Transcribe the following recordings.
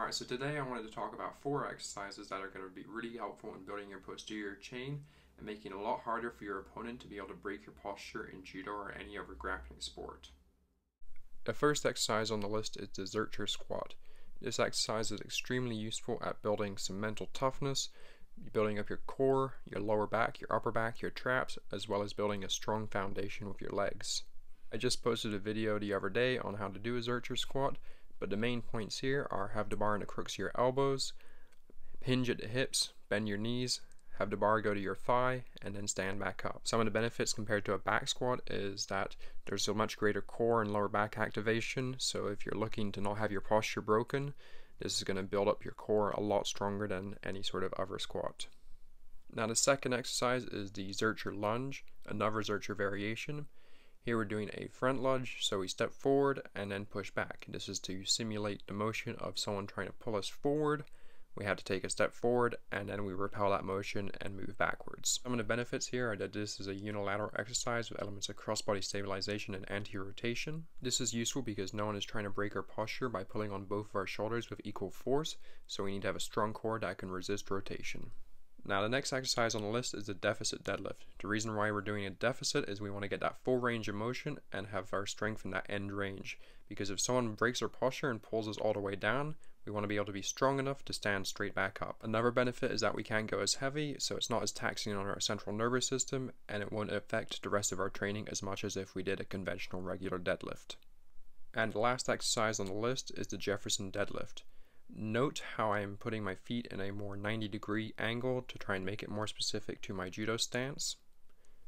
Alright, so today I wanted to talk about four exercises that are going to be really helpful in building your posterior chain and making it a lot harder for your opponent to be able to break your posture in judo or any other grappling sport. The first exercise on the list is the Zercher squat. This exercise is extremely useful at building some mental toughness, building up your core, your lower back, your upper back, your traps, as well as building a strong foundation with your legs. I just posted a video the other day on how to do a Zercher squat, but the main points here are have the bar in the crooks of your elbows, hinge at the hips, bend your knees, have the bar go to your thigh, and then stand back up. Some of the benefits compared to a back squat is that there's a much greater core and lower back activation, so if you're looking to not have your posture broken, this is going to build up your core a lot stronger than any sort of other squat. Now the second exercise is the Zercher lunge, another Zercher variation. Here we're doing a front lunge, so we step forward and then push back. This is to simulate the motion of someone trying to pull us forward. We have to take a step forward and then we repel that motion and move backwards. Some of the benefits here are that this is a unilateral exercise with elements of cross-body stabilization and anti-rotation. This is useful because no one is trying to break our posture by pulling on both of our shoulders with equal force, so we need to have a strong core that can resist rotation. Now the next exercise on the list is the deficit deadlift. The reason why we're doing a deficit is we want to get that full range of motion and have our strength in that end range. Because if someone breaks our posture and pulls us all the way down, we want to be able to be strong enough to stand straight back up. Another benefit is that we can't go as heavy, so it's not as taxing on our central nervous system, and it won't affect the rest of our training as much as if we did a conventional regular deadlift. And the last exercise on the list is the Jefferson deadlift. Note how I am putting my feet in a more 90 degree angle to try and make it more specific to my judo stance.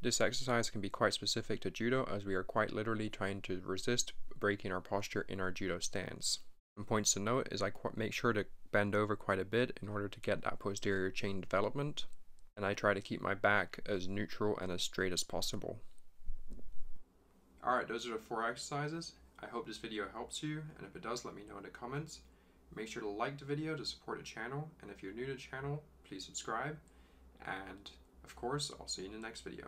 This exercise can be quite specific to judo as we are quite literally trying to resist breaking our posture in our judo stance. Some points to note is I make sure to bend over quite a bit in order to get that posterior chain development and I try to keep my back as neutral and as straight as possible. Alright, those are the four exercises. I hope this video helps you and if it does let me know in the comments. Make sure to like the video to support the channel, and if you're new to the channel, please subscribe. And of course, I'll see you in the next video.